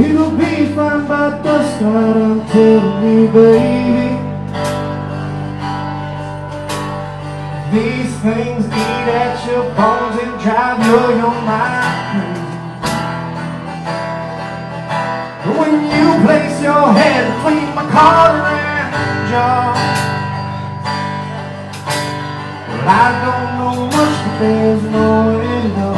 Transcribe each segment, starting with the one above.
It'll be fine by dusk, I don't tell me, baby These things eat at your bones and drive your, your mind. When you place your head between my collar and jaw. Well, I don't know much, but there's no end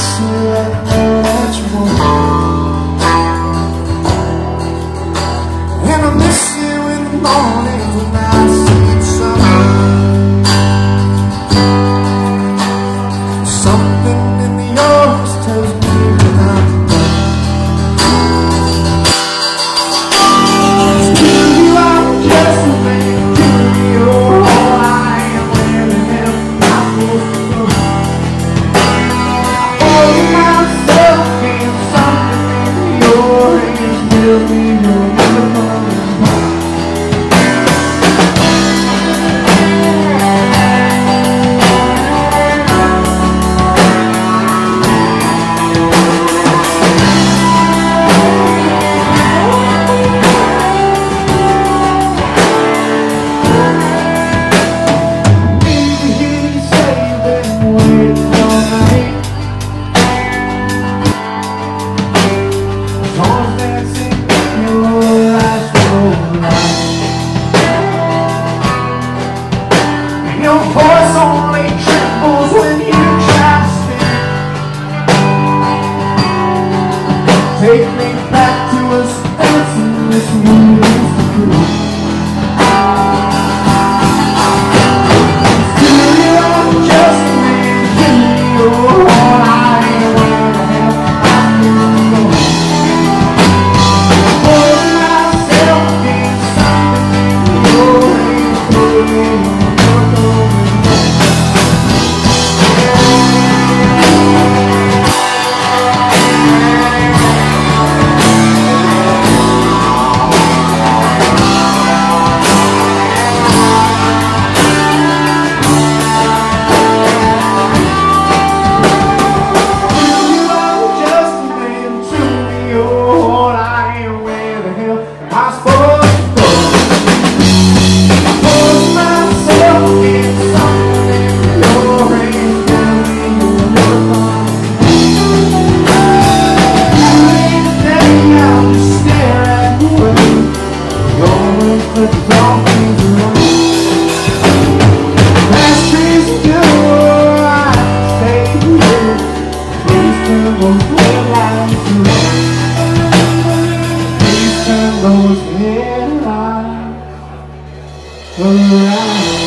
soon. take me back to us dancing this room. but I you, turn those headlights turn those headlights around.